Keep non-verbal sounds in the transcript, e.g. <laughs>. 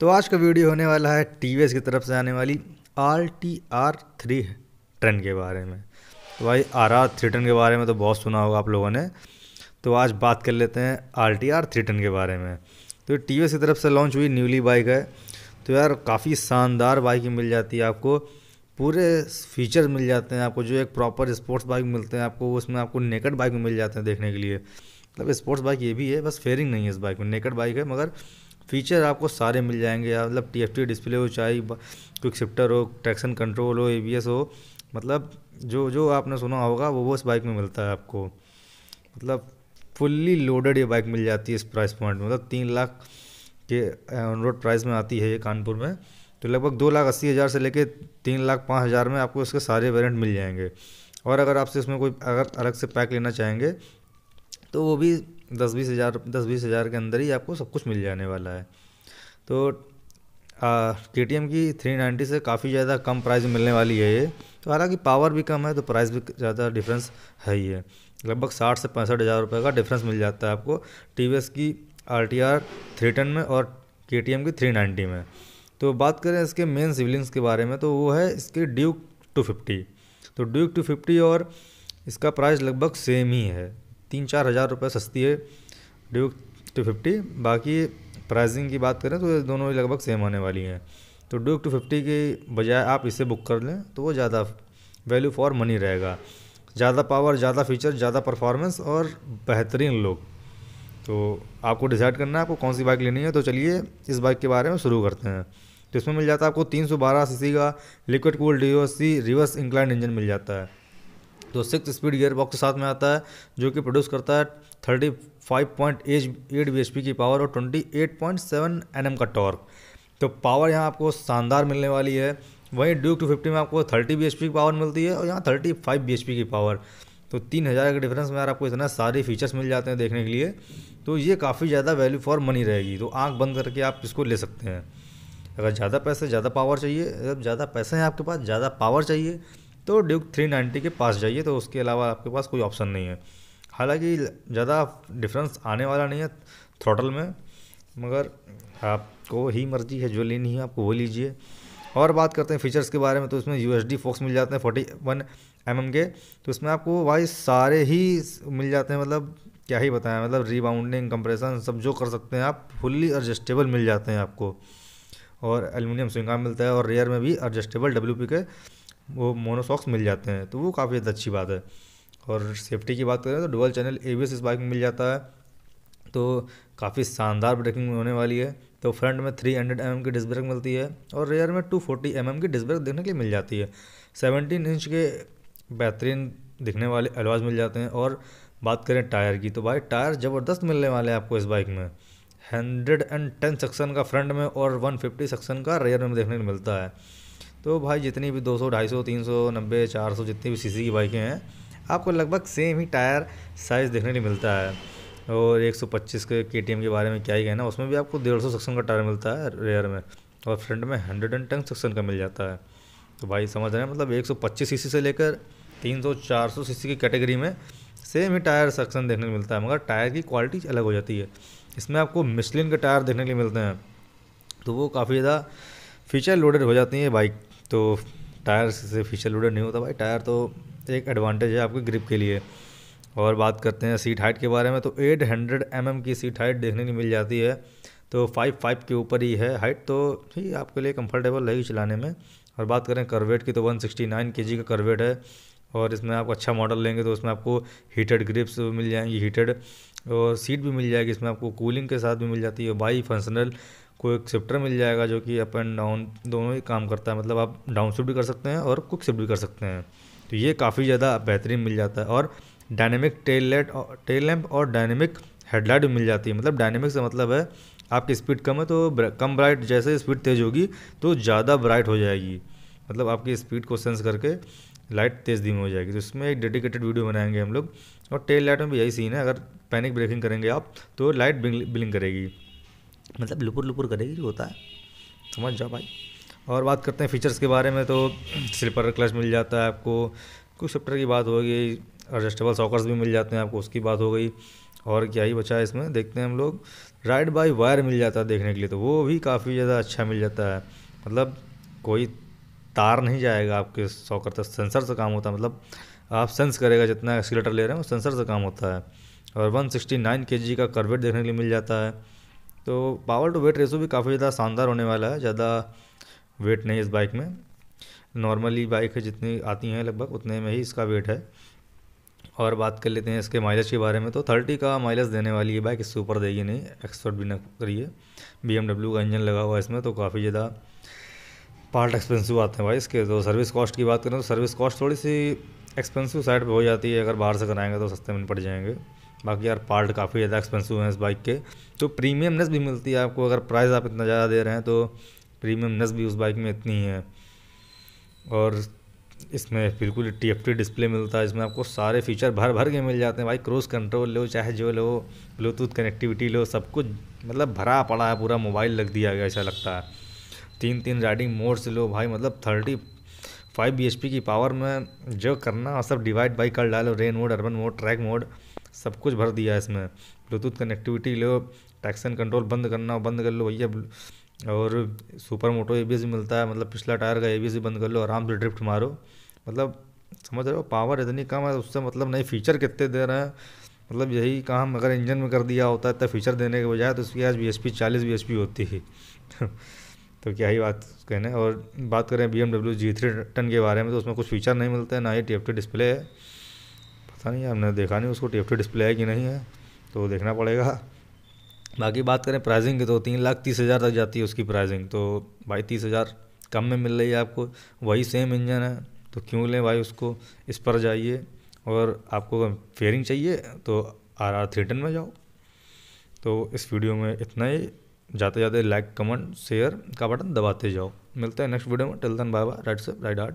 तो आज का वीडियो होने वाला है टीवीएस की तरफ़ से आने वाली r t r three train के बारे में। तो भाई आर आर थ्री टेन के बारे में तो बहुत सुना होगा आप लोगों ने। तो आज बात कर लेते हैं r t r three ten के बारे में। तो ये टी की तरफ़ से लॉन्च हुई न्यूली बाइक है। तो यार काफ़ी शानदार बाइक मिल जाती है आपको। पूरे फीचर मिल जाते हैं आपको। जो एक प्रॉपर स्पोर्ट्स बाइक मिलते हैं आपको, उसमें आपको नेकड बाइक मिल जाते हैं देखने के लिए। मतलब स्पोर्ट्स बाइक ये भी है, बस फेयरिंग नहीं है इस बाइक में। नेकड बाइक है, मगर फीचर आपको सारे मिल जाएँगे मतलब टी एफ़ टी डिस्प्ले हो, चाहे क्विक शिफ्टर हो ट्रैक्शन कंट्रोल हो ए हो मतलब जो जो आपने सुना होगा, वो वो इस बाइक में मिलता है आपको। मतलब फुल्ली लोडेड ये बाइक मिल जाती है इस प्राइस पॉइंट में। मतलब तीन लाख के ऑन रोड प्राइस में आती है ये कानपुर में। तो लगभग दो लाख अस्सी हज़ार से लेके तीन लाख पाँच हज़ार में आपको इसके सारे वेरिएंट मिल जाएँगे। और अगर आपसे इसमें कोई, अगर अलग से पैक लेना चाहेंगे तो वो भी दस बीस हज़ार, दस बीस हज़ार के अंदर ही आपको सब कुछ मिल जाने वाला है। तो के टी एम की थ्री नाइन्टी से काफ़ी ज़्यादा कम प्राइस मिलने वाली है ये। तो हालाँकि पावर भी कम है तो प्राइस भी ज़्यादा डिफरेंस है ही है। लगभग साठ से पैंसठ हज़ार रुपये का डिफरेंस मिल जाता है आपको टी की r t r three ten में और के टी एम की थ्री नाइन्टी में। तो बात करें इसके मेन सिवलिंग्स के बारे में तो वो है इसके ड्यूक टू फिफ्टी तो ड्यूक टू फिफ्टी और इसका प्राइस लगभग सेम ही है। तीन चार हज़ार रुपये सस्ती है ड्यूक टू फिफ्टी बाकी प्राइसिंग की बात करें तो ये दोनों लगभग सेम होने वाली हैं। तो ड्यूक टू फिफ्टी की बजाय आप इसे बुक कर लें तो वो ज़्यादा वैल्यू फॉर मनी रहेगा। ज़्यादा पावर ज़्यादा फीचर ज़्यादा परफॉर्मेंस और बेहतरीन लुक तो आपको डिसाइड करना है, आपको कौन सी बाइक लेनी है तो चलिए इस बाइक के बारे में शुरू करते हैं। तो इसमें मिल जाता है आपको 312 सीसी का liquid cool D reverse incline engine मिल जाता है। तो सिक्स स्पीड गियर बॉक्स के साथ में आता है, जो कि प्रोड्यूस करता है thirty five point eight b h p की पावर और twenty eight point seven m का टॉर्क तो पावर यहाँ आपको शानदार मिलने वाली है। वहीं ड्यूक टू फिफ्टी में आपको थर्टी बी एच पी की पावर मिलती है और यहाँ thirty five b h p की पावर तो तीन हज़ार के डिफरेंस में यार आपको इतना सारे फीचर्स मिल जाते हैं देखने के लिए। तो ये काफ़ी ज़्यादा वैल्यू फॉर मनी रहेगी। तो आँख बंद करके आप इसको ले सकते हैं। अगर ज़्यादा पैसे, ज़्यादा पावर चाहिए, अगर ज़्यादा पैसे हैं आपके पास, ज़्यादा पावर चाहिए तो ड्यूक थ्री नाइन्टी के पास जाइए तो उसके अलावा आपके पास कोई ऑप्शन नहीं है। हालाँकि ज़्यादा डिफरेंस आने वाला नहीं है थ्रोटल में, मगर आपको ही मर्ज़ी है, जो लेनी है आपको वो लीजिए। और बात करते हैं फीचर्स के बारे में तो इसमें यू एस डी फोक्स मिल जाते हैं फोर्टी वन एम एम के तो इसमें आपको भाई सारे ही मिल जाते हैं मतलब क्या ही बताएँ मतलब रीबाउंडिंग कंप्रेशन सब जो कर सकते हैं आप फुल्ली एडजस्टेबल मिल जाते हैं आपको। और एलुमिनियम स्विंगाम मिलता है और रेयर में भी एडजस्टेबल डब्ल्यूपी के। वो मोनोसॉक्स मिल जाते हैं तो वो काफ़ी अच्छी बात है। और सेफ्टी की बात करें तो डुअल चैनल ए इस बाइक में मिल जाता है तो काफ़ी शानदार ब्रेकिंग होने वाली है। तो फ्रंट में थ्री हंड्रेड एम की डिस्क ब्रेक मिलती है और रेयर में टू फोर्टी एम की डिस्क ब्रेक देखने के लिए मिल जाती है। सेवनटीन इंच के बेहतरीन दिखने वाले अलवाज मिल जाते हैं। और बात करें टायर की तो भाई टायर ज़बरदस्त मिलने वाले हैं आपको इस बाइक में। हंड्रेड एंड टेन सेक्शन का फ्रंट में और वन फिफ्टी सेक्शन का रेयर में देखने को मिलता है। तो भाई जितनी भी 200, 250, 300, 90, 400 जितनी भी सीसी की बाइकें हैं आपको लगभग सेम ही टायर साइज़ देखने को मिलता है। और 125 के के के बारे में क्या ही कहना उसमें भी आपको डेढ़ सौ सेक्शन का टायर मिलता है रेयर में और फ्रंट में हंड्रेड एंड टेन सेक्शन का मिल जाता है। तो भाई समझ रहे हैं मतलब 125 सीसी से लेकर 300 400 सीसी की कैटेगरी में सेम ही टायर सेक्शन देखने को मिलता है मगर टायर की क्वालिटी अलग हो जाती है। इसमें आपको मिशलिन के टायर देखने के लिए मिलते हैं तो वो काफ़ी ज़्यादा फीचर लोडेड हो जाती है बाइक तो टायर से फीचर लोडेड नहीं होता भाई। टायर तो एक एडवांटेज है आपके ग्रिप के लिए। और बात करते हैं सीट हाइट के बारे में तो 800 हंड्रेड mm की सीट हाइट देखने को मिल जाती है। तो फाइव फाइव के ऊपर ही है हाइट तो ही आपके लिए कंफर्टेबल रहेगी चलाने में। और बात करें करवेट की तो 169 सिक्सटी का करवेट है। और इसमें आप अच्छा मॉडल लेंगे तो उसमें आपको हीटेड ग्रिप्स मिल जाएँगी हीटेड और सीट भी मिल जाएगी, इसमें आपको कूलिंग के साथ भी मिल जाती है। बाई फंक्शनल क्विक शिफ्टर मिल जाएगा जो कि अप एंड डाउन दोनों ही काम करता है। मतलब आप डाउन शिफ्ट भी कर सकते हैं और क्विक शिफ्ट भी कर सकते हैं। तो ये काफ़ी ज़्यादा बेहतरीन मिल जाता है और dynamic tail light tail lamp और डायनेमिक हेडलाइट भी मिल जाती है। मतलब डायनेमिक से मतलब है, आपकी स्पीड कम है तो कम ब्राइट जैसे स्पीड तेज़ होगी तो ज़्यादा ब्राइट हो जाएगी। मतलब आपकी स्पीड को सेंस करके लाइट तेज़ धीमी हो जाएगी। तो इसमें एक डेडिकेटेड वीडियो बनाएँगे हम लोग और टेल लाइट में भी यही सीन है। अगर पैनिक ब्रेकिंग करेंगे आप तो लाइट बिलिंग करेगी। मतलब लुपुर लुपुर करेगी होता है। समझ जाओ भाई। और बात करते हैं फीचर्स के बारे में तो स्लीपर क्लच मिल जाता है आपको। कुछ शिफ्टर की बात हो गई एडजस्टेबल सॉकर्स भी मिल जाते हैं आपको, उसकी बात हो गई। और क्या ही बचा है इसमें, देखते हैं हम लोग। राइड बाई वायर मिल जाता है देखने के लिए तो वो भी काफ़ी ज़्यादा अच्छा मिल जाता है। मतलब कोई तार नहीं जाएगा आपके सॉकर तक सेंसर से काम होता है। मतलब आप सेंस करेगा जितना एक्सीटर ले रहे हैं, वो सेंसर से काम होता है। और 169 सिक्सटी का करवेट देखने के लिए मिल जाता है। तो पावर टू वेट रेसो भी काफ़ी ज़्यादा शानदार होने वाला है, ज़्यादा वेट नहीं इस बाइक में। नॉर्मली बाइक जितनी आती हैं लगभग, उतने में ही इसका वेट है। और बात कर लेते हैं इसके माइलेज के बारे में तो थर्टी का माइलेज देने वाली है बाइक इससे ऊपर देगी नहीं एक्सपर्ट भी ना करिए। बीएमडब्ल्यू का इंजन लगा हुआ है इसमें तो काफ़ी ज़्यादा पार्ट एक्सपेंसिव आते हैं भाई इसके। तो सर्विस कॉस्ट की बात करें तो सर्विस कॉस्ट थोड़ी सी एक्सपेंसिव साइड पे हो जाती है, अगर बाहर से कराएँगे तो सस्ते में पड़ जाएँगे। बाकी यार पार्ट काफ़ी ज़्यादा एक्सपेंसिव हैं इस बाइक के। तो प्रीमियमनेस भी मिलती है आपको, अगर प्राइस आप इतना ज़्यादा दे रहे हैं तो प्रीमियमनेस भी उस बाइक में इतनी है। और इसमें बिल्कुल टी एफ़ टी डिस्प्ले मिलता है, इसमें आपको सारे फीचर भर भर के मिल जाते हैं भाई। क्रूज कंट्रोल लो, चाहे जो लो ब्लूटूथ कनेक्टिविटी लो, सब कुछ मतलब भरा पड़ा है, पूरा मोबाइल लग दिया गया ऐसा लगता है। तीन तीन राइडिंग मोड से लो भाई मतलब thirty five b h p की पावर में जो करना, सब डिवाइड बाई कर डालो। Rain mode urban mode track mode सब कुछ भर दिया इसमें। ब्लूटूथ कनेक्टिविटी लो टैक्सन कंट्रोल बंद करना बंद कर लो भैया। और सुपर मोटो ए भी मिलता है मतलब पिछला टायर का ए भी बंद कर लो, आराम से ड्रिफ्ट मारो। मतलब समझ रहे हो पावर इतनी कम है, उससे मतलब नए फीचर कितने दे रहे हैं। मतलब यही काम अगर इंजन में कर दिया होता है इतना फीचर देने के बजाय तो उसकी आज बी एस पी चालीस बी एस पी होती है। <laughs> तो क्या ही बात कहने और बात करें B M W G three ten के बारे में तो उसमें कुछ फीचर नहीं मिलते हैं ना ही टी एफ़ टी डिस्प्ले है। पता नहीं है, हमने देखा नहीं, उसको टी एफ़ डिस्प्ले है कि नहीं है तो देखना पड़ेगा। बाकी बात करें प्राइसिंग की तो तीन लाख तीस हज़ार तक जाती है उसकी प्राइसिंग तो भाई तीस हज़ार कम में मिल रही है आपको। वही सेम इंजन है तो क्यों लें भाई उसको? इस पर जाइए, और आपको फेयरिंग चाहिए तो आर आर थ्री में जाओ। तो इस वीडियो में इतना ही। जाते जाते लाइक कमेंट शेयर का बटन दबाते जाओ। मिलते हैं नेक्स्ट वीडियो में। टिल बाय बाय राइट से राइट हार्ट